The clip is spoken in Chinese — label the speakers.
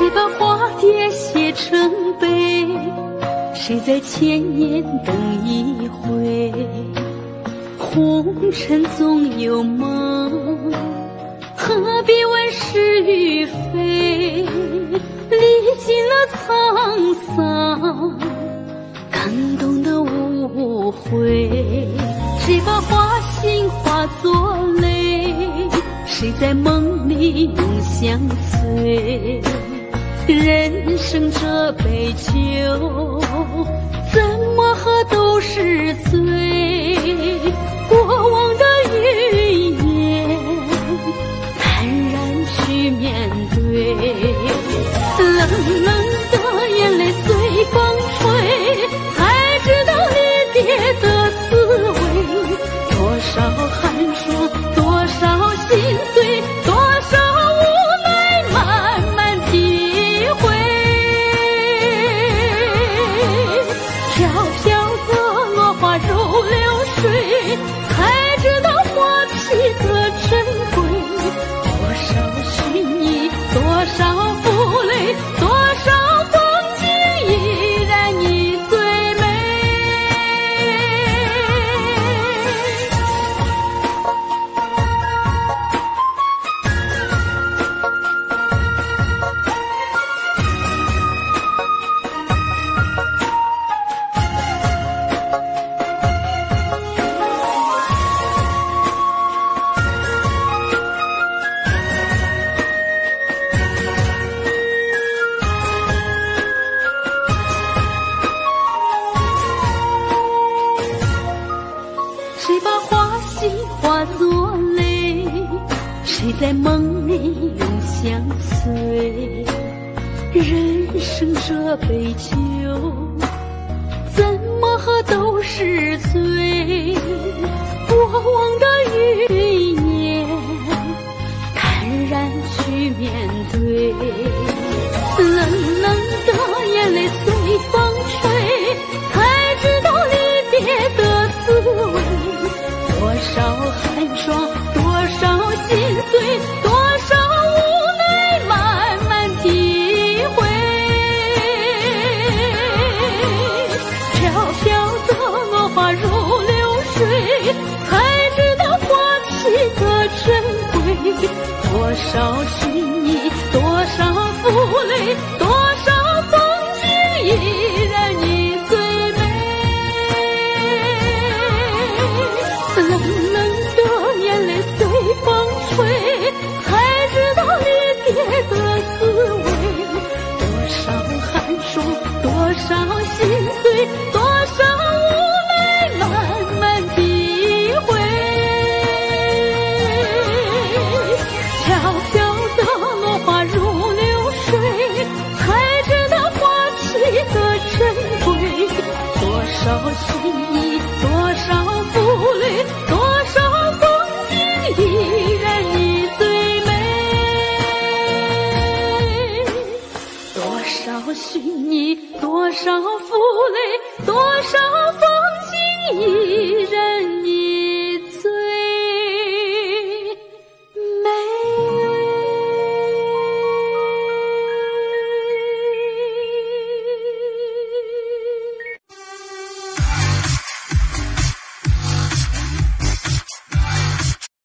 Speaker 1: 谁把花蝶写成碑？谁在千年等一回？红尘总有梦，何必问是与非？历尽了沧桑，感动的无悔。谁把花心化作泪？谁在梦里永相随？人生这杯酒，怎么喝都是醉。飘飘的落花如流水，才知道花期的珍贵。多少寻觅，多少负累，在梦里永相随？人生这杯酒，怎么喝都是醉。过往的云烟，坦然去面对。冷冷的眼泪随风吹，才知道离别的滋味。多少寒霜，少寻忆，多少负累，多少风景依然你最美。冷冷的眼泪随风吹，才知道离别的滋味。多少寒霜，多少心碎，多寻你，多少负累，多少风景依然你。